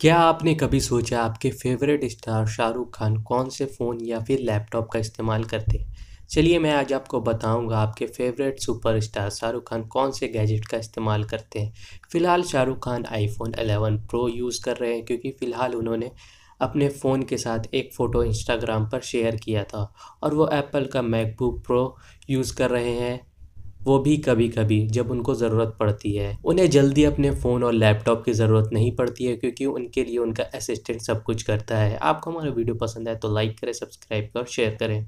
क्या आपने कभी सोचा आपके फेवरेट स्टार शाहरुख खान कौन से फ़ोन या फिर लैपटॉप का इस्तेमाल करते हैं? चलिए मैं आज आपको बताऊँगा आपके फेवरेट सुपरस्टार शाहरुख खान कौन से गैजेट का इस्तेमाल करते हैं। फ़िलहाल Shahrukh Khan iPhone 11 pro use कर रहे हैं क्योंकि फ़िलहाल उन्होंने अपने फ़ोन के साथ एक फ़ोटो इंस्टाग्राम पर शेयर किया था और वो एप्पल का मैकबुक प्रो यूज़ कर रहे हैं। वो भी कभी कभी जब उनको ज़रूरत पड़ती है। उन्हें जल्दी अपने फ़ोन और लैपटॉप की ज़रूरत नहीं पड़ती है क्योंकि उनके लिए उनका असिस्टेंट सब कुछ करता है। आपको हमारा वीडियो पसंद है तो लाइक करें, सब्सक्राइब करें और शेयर करें।